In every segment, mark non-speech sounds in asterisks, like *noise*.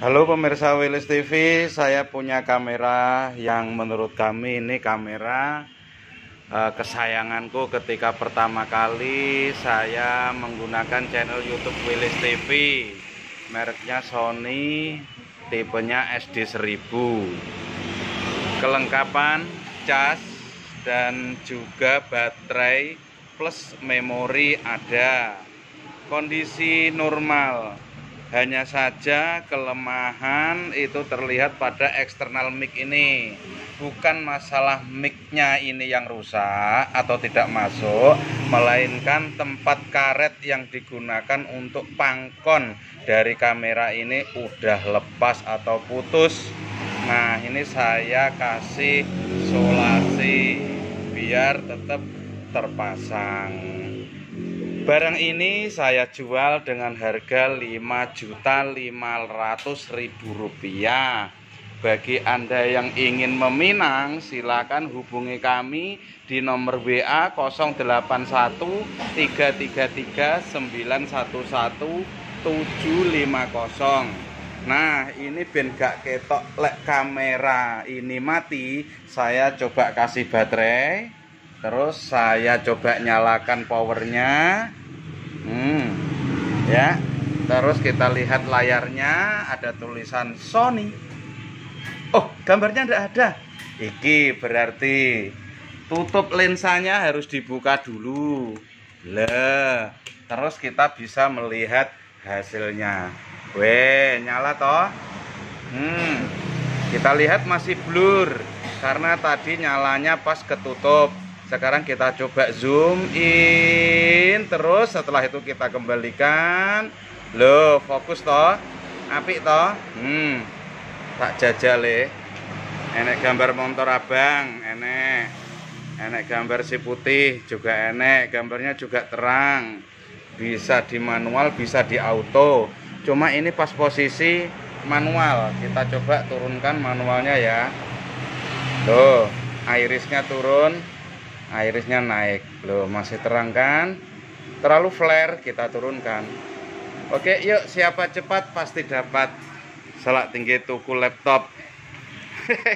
Halo pemirsa Wilis TV, saya punya kamera yang menurut kami ini kamera uh, kesayanganku ketika pertama kali saya menggunakan channel YouTube Wilis TV. Mereknya Sony, tipenya SD1000. Kelengkapan cas dan juga baterai plus memori ada. Kondisi normal hanya saja kelemahan itu terlihat pada eksternal mic ini. Bukan masalah micnya ini yang rusak atau tidak masuk, melainkan tempat karet yang digunakan untuk pangkon dari kamera ini udah lepas atau putus. Nah, ini saya kasih solasi biar tetap terpasang. Barang ini saya jual dengan harga Rp5.500.000. Bagi Anda yang ingin meminang, silakan hubungi kami di nomor WA 081 333 911 750. Nah, ini ben gak ketok lek kamera ini mati, saya coba kasih baterai. Terus saya coba nyalakan powernya hmm, ya. Terus kita lihat layarnya ada tulisan Sony. Oh gambarnya tidak ada. Iki berarti tutup lensanya harus dibuka dulu. Lah terus kita bisa melihat hasilnya. Weh nyala toh. Hmm. Kita lihat masih blur karena tadi nyalanya pas ketutup sekarang kita coba zoom in terus. Setelah itu kita kembalikan. Loh fokus toh. Apik toh. Hmm. Tak jajal eh enek gambar motor abang enek. Enek gambar si putih juga enek. Gambarnya juga terang. Bisa di manual bisa di auto. Cuma ini pas posisi manual. Kita coba turunkan manualnya ya. Tuh irisnya turun irisnya naik. Loh masih terang kan? Terlalu flare kita turunkan. Oke yuk siapa cepat pasti dapat. Selak tinggi tuku laptop. *laughs*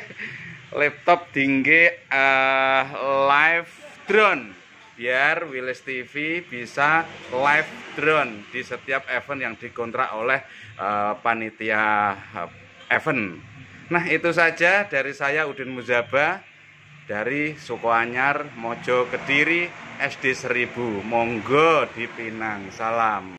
Laptop tinggi uh, live drone. Biar Willis TV bisa live drone di setiap event yang dikontrak oleh uh, panitia uh, event. Nah itu saja dari saya Udin Muzaba dari Suko Anyar, Mojo Kediri, SD 1000. Monggo di Pinang. Salam.